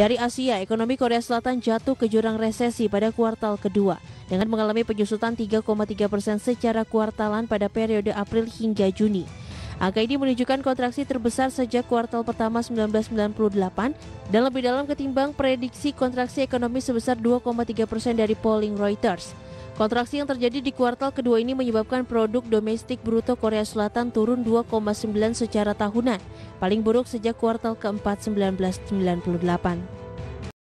Dari Asia, ekonomi Korea Selatan jatuh ke jurang resesi pada kuartal kedua dengan mengalami penyusutan 3,3 persen secara kuartalan pada periode April hingga Juni. Angka ini menunjukkan kontraksi terbesar sejak kuartal pertama 1998 dan lebih dalam ketimbang prediksi kontraksi ekonomi sebesar 2,3 persen dari polling Reuters. Kontraksi yang terjadi di kuartal kedua ini menyebabkan produk domestik bruto Korea Selatan turun 2,9 secara tahunan, paling buruk sejak kuartal keempat 1998.